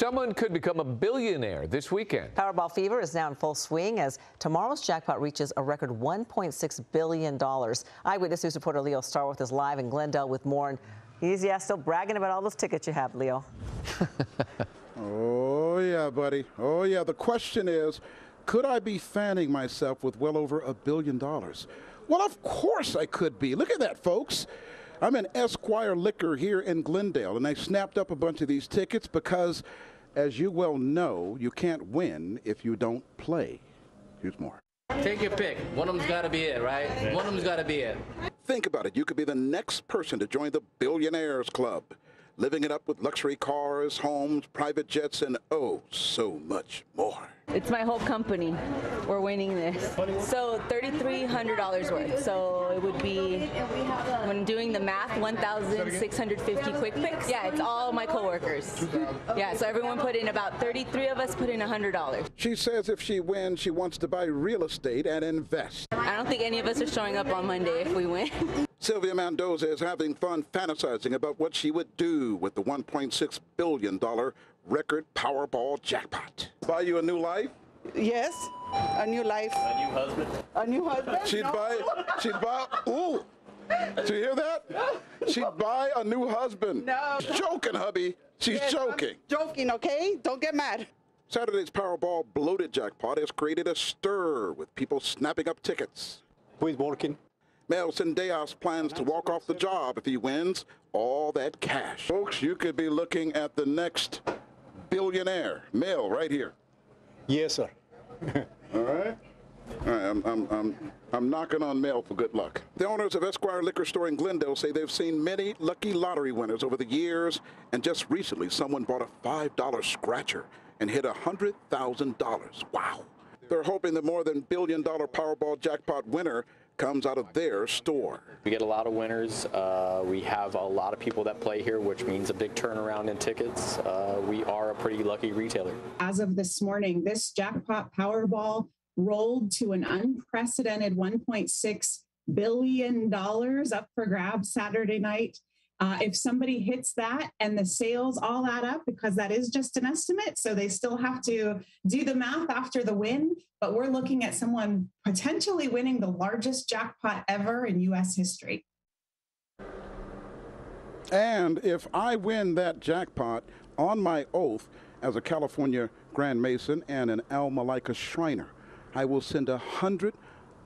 Someone could become a billionaire this weekend. Powerball fever is now in full swing as tomorrow's jackpot reaches a record $1.6 billion. Eyewitness News reporter Leo Stallworth is live in Glendale with more. And he's yeah, still bragging about all those tickets you have, Leo. oh, yeah, buddy. Oh, yeah. The question is could I be fanning myself with well over a billion dollars? Well, of course I could be. Look at that, folks. I'm in Esquire Liquor here in Glendale, and I snapped up a bunch of these tickets because, as you well know, you can't win if you don't play. Here's more. Take your pick. One of them's got to be it, right? One of them's got to be it. Think about it. You could be the next person to join the Billionaires Club, living it up with luxury cars, homes, private jets, and oh, so much more. It's my whole company. We're winning this. So $3,300 worth. So it would be, when doing the math, 1,650 quick picks. Yeah, it's all my coworkers. Yeah, so everyone put in about 33 of us put in $100. She says if she wins, she wants to buy real estate and invest. I don't think any of us are showing up on Monday if we win. Sylvia Mendoza is having fun fantasizing about what she would do with the $1.6 billion record Powerball jackpot. Buy you a new life? Yes, a new life. A new husband? A new husband? She'd no. buy, she'd buy, ooh. Did you hear that? She'd buy a new husband. No. She's joking, hubby. She's yes, joking. I'm joking, okay? Don't get mad. Saturday's Powerball bloated jackpot has created a stir with people snapping up tickets. Who is working? Melson Deos plans to walk off the job if he wins all that cash. Folks, you could be looking at the next billionaire. Mel, right here. Yes, sir. all right. All right, I'm, I'm, I'm, I'm knocking on Mel for good luck. The owners of Esquire Liquor Store in Glendale say they've seen many lucky lottery winners over the years, and just recently someone bought a $5 scratcher and hit $100,000. Wow. They're hoping the more than billion dollar Powerball jackpot winner comes out of their store. We get a lot of winners. Uh, we have a lot of people that play here, which means a big turnaround in tickets. Uh, we are a pretty lucky retailer. As of this morning, this jackpot Powerball rolled to an unprecedented $1.6 billion up for grabs Saturday night. Uh, if somebody hits that and the sales all add up, because that is just an estimate, so they still have to do the math after the win, but we're looking at someone potentially winning the largest jackpot ever in US history. And if I win that jackpot on my oath as a California Grand Mason and an Al Malaikah Shriner, I will send a hundred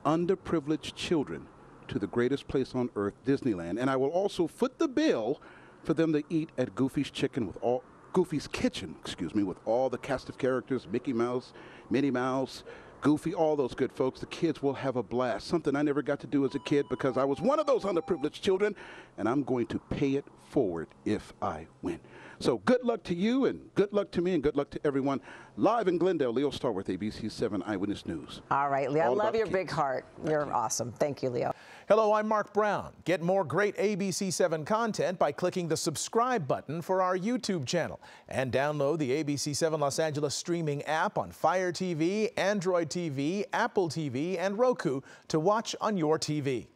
underprivileged children to the greatest place on earth, Disneyland. And I will also foot the bill for them to eat at Goofy's Chicken with all Goofy's Kitchen, excuse me, with all the cast of characters, Mickey Mouse, Minnie Mouse, Goofy, all those good folks. The kids will have a blast. Something I never got to do as a kid because I was one of those underprivileged children, and I'm going to pay it forward if I win. So good luck to you, and good luck to me, and good luck to everyone. Live in Glendale, Leo Stallworth, ABC 7 Eyewitness News. All right, Leo, I love your big heart. You're awesome. Thank you, Leo. Hello, I'm Mark Brown. Get more great ABC 7 content by clicking the subscribe button for our YouTube channel and download the ABC 7 Los Angeles streaming app on Fire TV, Android TV, Apple TV, and Roku to watch on your TV.